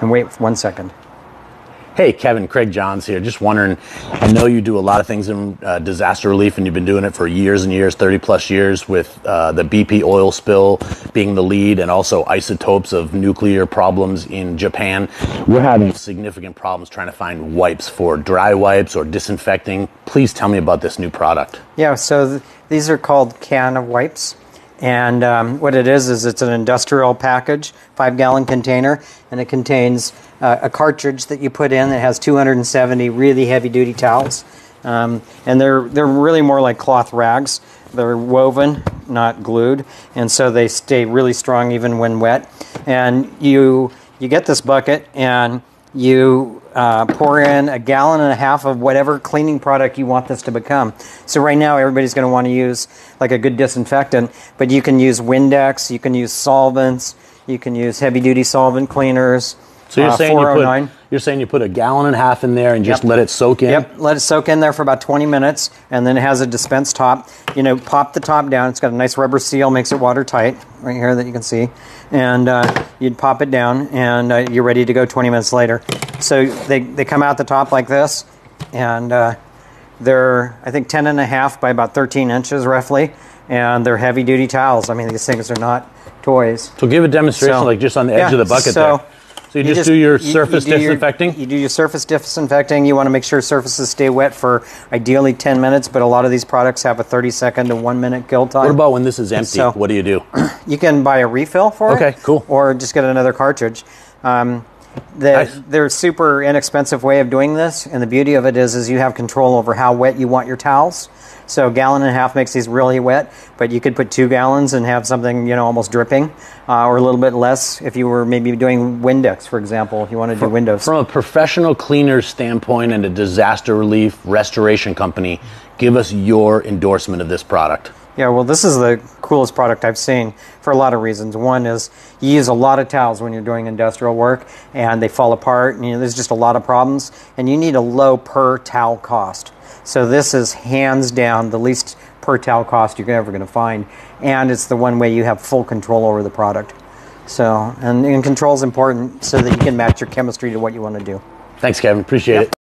and wait one second. Hey, Kevin, Craig Johns here. Just wondering, I know you do a lot of things in uh, disaster relief and you've been doing it for years and years, 30 plus years, with uh, the BP oil spill being the lead and also isotopes of nuclear problems in Japan. We're having significant problems trying to find wipes for dry wipes or disinfecting. Please tell me about this new product. Yeah, so th- these are called can of wipes. And um, what it is is it's an industrial package, five gallon container, and it contains uh, a cartridge that you put in that has 270 really heavy duty towels. Um, and they're they're really more like cloth rags. They're woven, not glued, and so they stay really strong even when wet. And you you get this bucket and you uh, pour in a gallon and a half of whatever cleaning product you want this to become. So right now everybody's going to want to use like a good disinfectant, but you can use Windex, you can use solvents, you can use heavy duty solvent cleaners. So you're uh, saying you put you're saying you put a gallon and a half in there and just Yep. let it soak in. Yep, let it soak in there for about 20 minutes, and then it has a dispense top. You know, pop the top down. It's got a nice rubber seal, makes it watertight right here that you can see. And uh, you'd pop it down, and uh, you're ready to go 20 minutes later. So they, they come out the top like this, and uh, they're, I think, 10 and a half by about 13 inches roughly, and they're heavy duty towels. I mean, these things are not toys. So give a demonstration, So- like just on the edge yeah, of the bucket so there. So you, just, do your surface do your- disinfecting. you do your surface disinfecting. You want to make sure surfaces stay wet for ideally 10 minutes, but a lot of these products have a 30 second to one minute kill time. what about when this is empty? So- what do you do? you can buy a refill for it. Okay, cool. Or just get another cartridge. Um, the, Nice. They're a super inexpensive way of doing this, and the beauty of it is, is you have control over how wet you want your towels. So a gallon and a half makes these really wet, but you could put two gallons and have something you know almost dripping, uh, or a little bit less if you were maybe doing Windex, for example, if you want to do Windows. From a professional cleaner standpoint and a disaster relief restoration company, give us your endorsement of this product. Yeah, well, this is the coolest product I've seen for a lot of reasons. One is you use a lot of towels when you're doing industrial work, and they fall apart. And, you know, there's just a lot of problems, and you need a low per towel cost. So this is hands down the least per towel cost you're ever going to find, and it's the one way you have full control over the product. So, and, and control is important so that you can match your chemistry to what you want to do. Thanks, Kevin. Appreciate Yep. it.